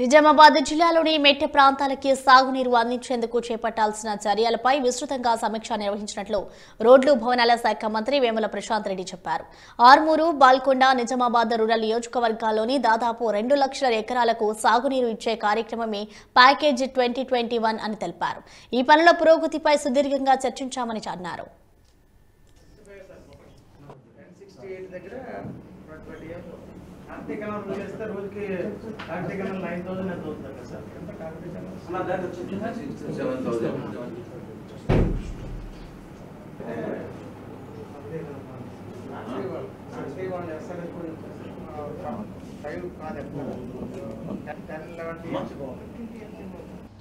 నిజామాబాద్ జిల్లాలోని మెట్ట ప్రాంతాలకి సాగునీరు అందించేందుకు చేపట్టాల్సిన చర్యలపై విస్తృతంగా సమీక్ష నిర్వహించినట్లు రోడ్లు భవనాల శాఖ మంత్రి వేముల ప్రశాంత్ రెడ్డి చెప్పారు. ఆర్మూరు బాల్కొండ నిజామాబాద్ రూరల్ నియోజకవర్గాల్లోని దాదాపు రెండు లక్షల ఎకరాలకు సాగునీరు ఇచ్చే కార్యక్రమమే ప్యాకేజ్ ట్వంటీ ట్వంటీ వన్ అని తెలిపారు. ఈ పనుల పురోగతిపై సుదీర్ఘంగా చర్చించామని అన్నారు. దగ్గర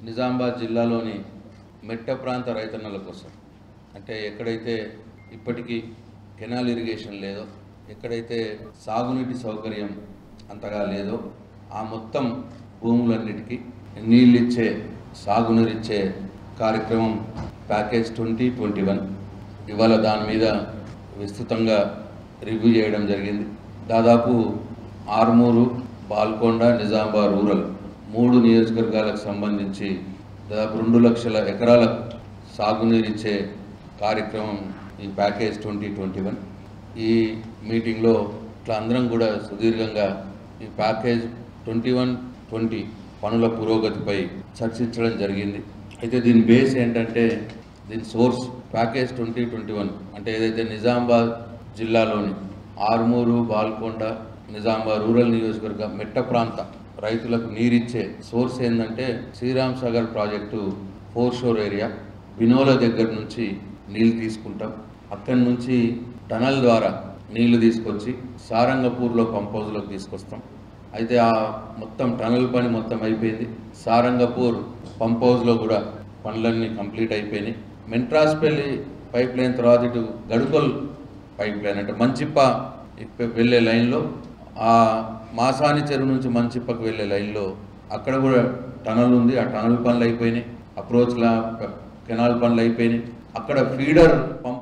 నిజామాబాద్ జిల్లాలోని మెట్ట ప్రాంత రైతన్నల కోసం అంటే ఎక్కడైతే ఇప్పటికీ కెనాల్ ఇరిగేషన్ లేదో ఎక్కడైతే సాగునీటి సౌకర్యం అంతగా లేదో ఆ మొత్తం భూములన్నిటికీ నీళ్ళు ఇచ్చే కార్యక్రమం ప్యాకేజ్ ట్వంటీ ట్వంటీ వన్ ఇవాళ దాని మీద విస్తృతంగా రివ్యూ చేయడం జరిగింది. దాదాపు ఆర్మూరు బాల్కొండ నిజామాబాద్ రూరల్ మూడు నియోజకవర్గాలకు సంబంధించి దాదాపు రెండు లక్షల ఎకరాలకు సాగునీరిచ్చే కార్యక్రమం ఈ ప్యాకేజ్ ట్వంటీ ట్వంటీ వన్ ఈ మీటింగ్లో ఇట్లా అందరం కూడా సుదీర్ఘంగా ఈ ప్యాకేజ్ ట్వంటీ వన్ ట్వంటీ పనుల పురోగతిపై చర్చించడం జరిగింది. అయితే దీని బేస్ ఏంటంటే దీని source package twenty twenty one అంటే ఏదైతే నిజామాబాద్ జిల్లాలోని ఆర్మూరు బాల్కొండ నిజామాబాద్ రూరల్ నియోజకవర్గ మెట్ట ప్రాంత రైతులకు నీరిచ్చే సోర్స్ ఏంటంటే Sriram Sagar project fore shore area Binola దగ్గర నుంచి నీళ్ళు తీసుకుంటాం. అక్కడి నుంచి టనల్ ద్వారా నీళ్ళు తీసుకొచ్చి సారంగపూర్లో పంప్ హౌస్లోకి తీసుకొస్తాం. అయితే ఆ మొత్తం టనల్ పని మొత్తం అయిపోయింది. సారంగపూర్ పంప్ హౌస్లో కూడా పనులన్నీ కంప్లీట్ అయిపోయినాయి. మెంట్రాస్పల్లి పైప్ లైన్ తర్వాత ఇటు గడుకొల్ పైప్ లైన్ అంటే మంచిప్ప ఇప్ప- వెళ్ళే లైన్లో ఆ మాసాని చెరువు నుంచి మంచిప్పకు వెళ్ళే లైన్లో అక్కడ కూడా టనల్ ఉంది. ఆ టనల్ పనులు అయిపోయినాయి. అప్రోచ్ల కెనాల్ పనులు అయిపోయినాయి. అక్కడ ఫీడర్ పంప్